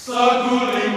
Sa guling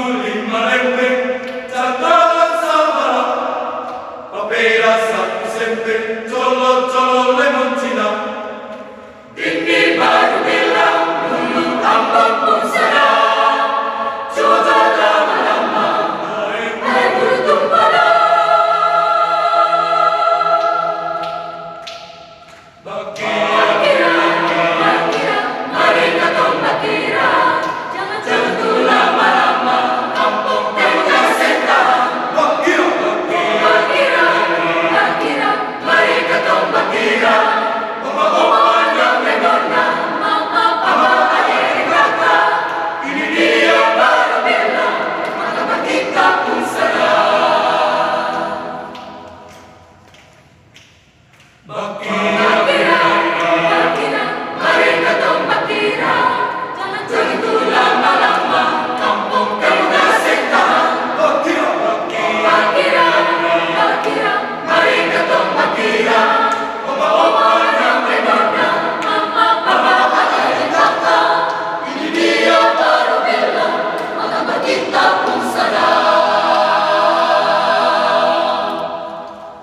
Bakira, mari ketemu Bakira. kita pun